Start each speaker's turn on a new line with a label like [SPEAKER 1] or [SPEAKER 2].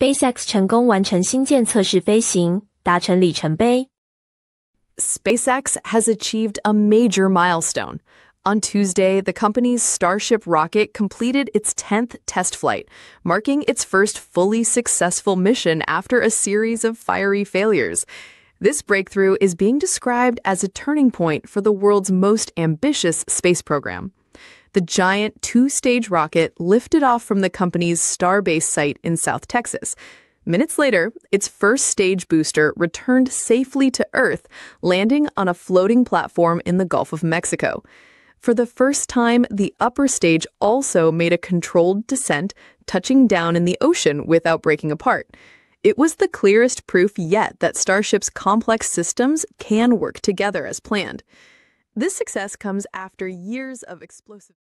[SPEAKER 1] SpaceX 成功完成星舰测试飞行，达成里程碑。
[SPEAKER 2] SpaceX has achieved a major milestone. On Tuesday, the company's Starship rocket completed its 10th test flight, marking its first fully successful mission after a series of fiery failures. This breakthrough is being described as a turning point for the world's most ambitious space program. The giant two stage rocket lifted off from the company's Starbase site in South Texas. Minutes later, its first stage booster returned safely to Earth, landing on a floating platform in the Gulf of Mexico. For the first time, the upper stage also made a controlled descent, touching down in the ocean without breaking apart. It was the clearest proof yet that Starship's complex systems can work together as planned. This success comes after years of explosive.